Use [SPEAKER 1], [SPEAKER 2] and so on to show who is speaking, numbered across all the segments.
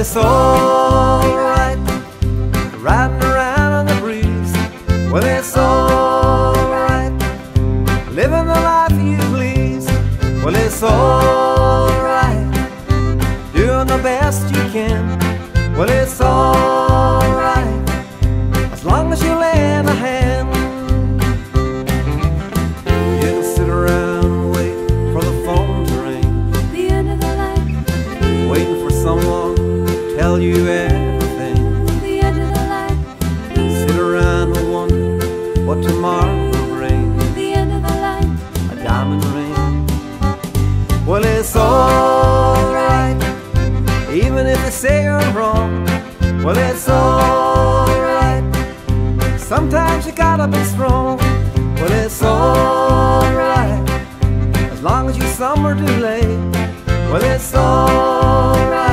[SPEAKER 1] it's alright riding around on the breeze. Well, it's alright living the life you please. Well, it's alright doing the best you can. Well, it's alright as long as you lend a hand. You can sit around and wait for the phone to ring,
[SPEAKER 2] The end of the line,
[SPEAKER 1] waiting for someone tell you everything.
[SPEAKER 2] the end of the line,
[SPEAKER 1] Sit around and wonder what tomorrow will bring.
[SPEAKER 2] the end of the line.
[SPEAKER 1] A diamond ring. Well, it's alright, even if they say you're wrong. Well, it's alright. Sometimes you gotta be strong. Well, it's alright, as long as you summer too late. Well, it's alright.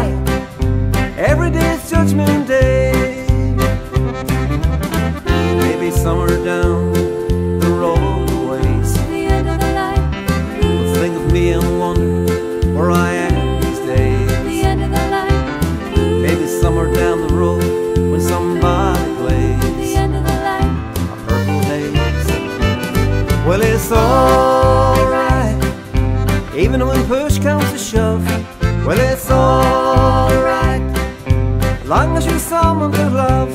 [SPEAKER 1] Judgment Day. Maybe somewhere down long as you're someone to love.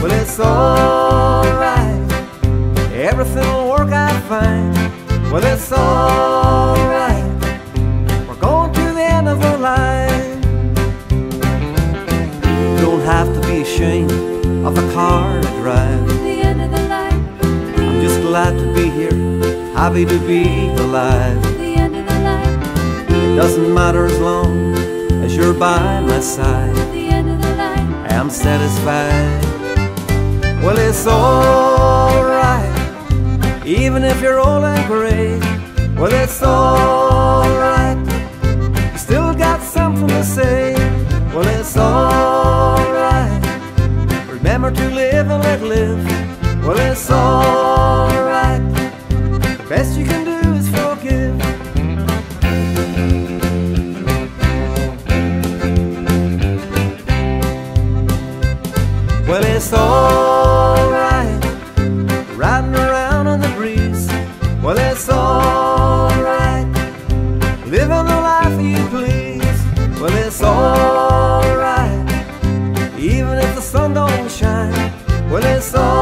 [SPEAKER 1] Well, it's alright, everything will work out fine. Well, it's alright, we're going to the end of the line. You don't have to be ashamed of the car I drive.
[SPEAKER 2] The end of the line,
[SPEAKER 1] I'm just glad to be here, happy to be alive.
[SPEAKER 2] the end of the line,
[SPEAKER 1] It doesn't matter as long as you're by my side.
[SPEAKER 2] Line.
[SPEAKER 1] I am satisfied. Well, it's alright, even if you're old and gray. Well, it's alright, you still got something to say. Well, it's alright, remember to live and let live. Well, it's alright, Well, it's alright riding around on the breeze. Well, it's alright living the life you please. Well, it's alright even if the sun don't shine. Well, it's alright.